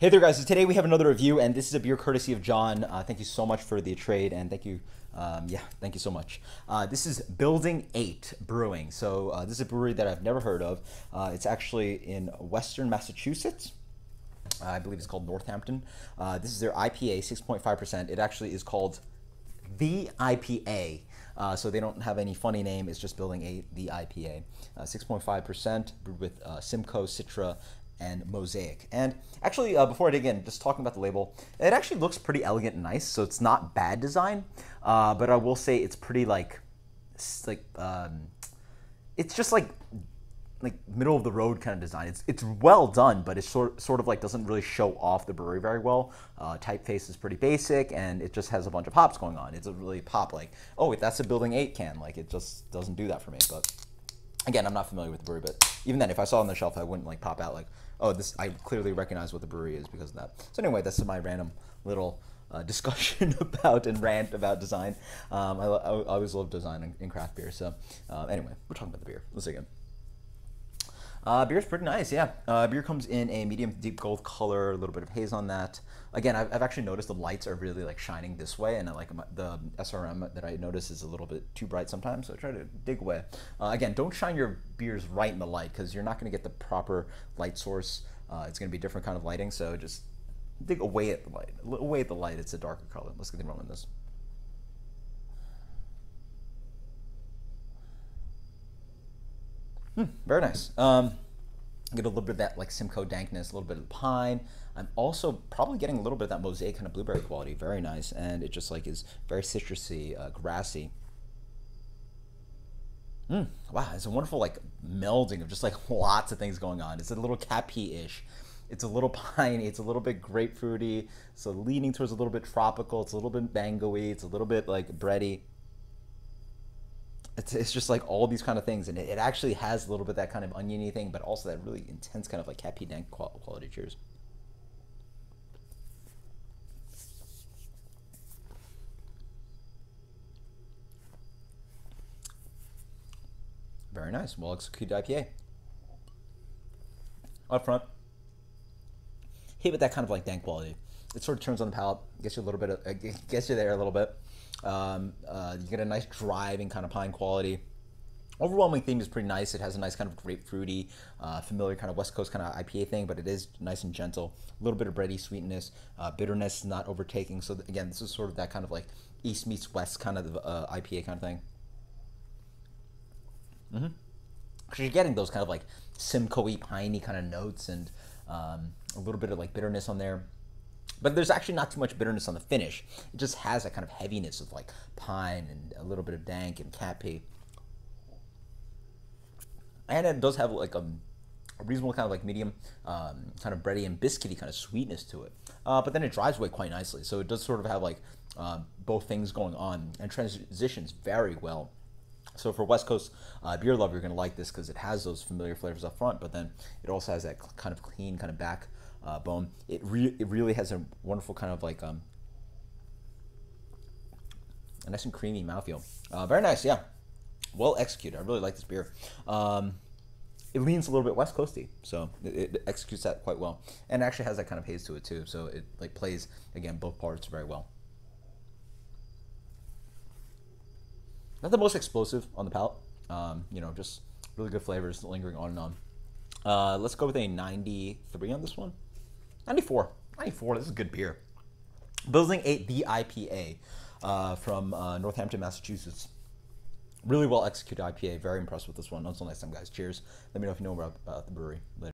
Hey there, guys. So today we have another review, and this is a beer courtesy of Jon. Uh, thank you so much for the trade, and thank you, um, yeah, thank you so much. Uh, this is Building 8 Brewing. So uh, this is a brewery that I've never heard of. Uh, it's actually in Western Massachusetts. I believe it's called Northampton. Uh, this is their IPA, 6.5%. It actually is called the IPA. Uh, so they don't have any funny name. It's just Building 8 the IPA, 6.5% brewed with Simcoe, Citra, and Mosaic. And actually, uh, before I dig in, just talking about the label, it actually looks pretty elegant and nice. So it's not bad design, uh, but I will say it's pretty like, like, um, it's just like, like middle of the road kind of design. It's it's well done, but it sort sort of like doesn't really show off the brewery very well. Uh, typeface is pretty basic, and it just has a bunch of hops going on. It's a really pop like, oh, wait, that's a Building Eight can. Like it just doesn't do that for me. But again, I'm not familiar with the brewery, but even then, if I saw it on the shelf, I wouldn't like pop out like, oh, this. I clearly recognize what the brewery is because of that. So anyway, that's my random little uh, discussion about and rant about design. Um, I, I, always love design in craft beer. So uh, anyway, we're talking about the beer. Let's again. Uh, beer's pretty nice, yeah. Uh, beer comes in a medium deep gold color, a little bit of haze on that. Again, I've, I've actually noticed the lights are really like shining this way, and I like the SRM that I notice is a little bit too bright sometimes. So I try to dig away. Uh, again, don't shine your beers right in the light because you're not going to get the proper light source. Uh, it's going to be a different kind of lighting, so just dig away at the light. Away at the light, it's a darker color. Let's get the aroma in this. Hmm, very nice. Um, get a little bit of that like Simcoe dankness, a little bit of the pine. I'm also probably getting a little bit of that mosaic kind of blueberry quality. Very nice, and it just like is very citrusy, uh, grassy. Mm, wow, it's a wonderful like melding of just like lots of things going on. It's a little cappy-ish. It's a little piney. It's a little bit grapefruity. So leaning towards a little bit tropical. It's a little bit mangoey. It's a little bit like bready it's, it's just like all these kind of things and it, it actually has a little bit that kind of oniony thing but also that really intense kind of like happy dank quality cheers. Very nice. Well executed ipa up front. Hit with that kind of like dank quality. It sort of turns on the palate gets you a little bit of, uh, gets you there a little bit um, uh, you get a nice driving kind of pine quality. Overwhelming theme is pretty nice. It has a nice kind of grapefruity, uh, familiar kind of West Coast kind of IPA thing, but it is nice and gentle. A little bit of bready sweetness, uh, bitterness not overtaking. So again, this is sort of that kind of like East meets West kind of uh, IPA kind of thing. Mm-hmm. So you're getting those kind of like Simcoe piney kind of notes and um, a little bit of like bitterness on there. But there's actually not too much bitterness on the finish. It just has that kind of heaviness of like pine and a little bit of dank and cat pee. And it does have like a, a reasonable kind of like medium, um, kind of bready and biscuity kind of sweetness to it. Uh, but then it drives away quite nicely. So it does sort of have like uh, both things going on and transitions very well. So for West Coast uh, beer lover, you're going to like this because it has those familiar flavors up front, but then it also has that kind of clean kind of back uh, bone. It, re- it really has a wonderful kind of like um, a nice and creamy mouthfeel. Uh, very nice, yeah. Well executed. I really like this beer. Um, it leans a little bit West Coasty, so it, it, executes that quite well, and actually has that kind of haze to it too. So it like plays again both parts very well. Not the most explosive on the palate. Um, you know, just really good flavors lingering on and on. Uh, let's go with a 93 on this one. 94. 94. This is a good beer. Building 8 the IPA uh, from uh, Northampton, Massachusetts. Really well executed IPA. Very impressed with this one. Until next time, guys. Cheers. Let me know if you know about uh, the brewery. Later.